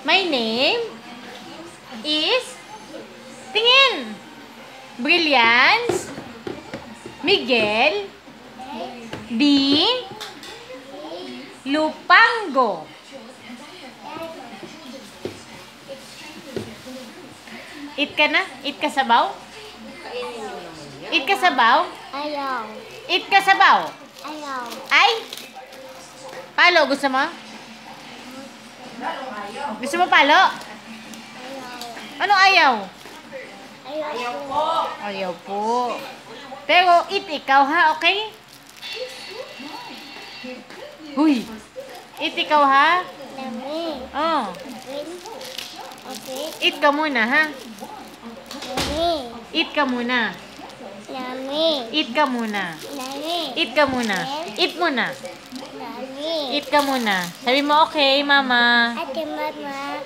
My name is... Tingin! Brilliance. Miguel. B. Lupango. Eat ka na? Eat ka sabaw? Eat ka sabaw? Ayaw. Eat ka sabaw? Ayaw. Ay! Palo, gusto mo? Gusto mo palo? Ano ayaw? Ayaw po. Ayaw po. Pero eat ikaw ha, okay? Huy! Eat ikaw ha? Oh. Eat ka muna ha? Eat ka muna. Eat ka muna. Eat ka muna. Eat muna. Eat ka muna. Sabi mo, okay, mama. Ate Mama.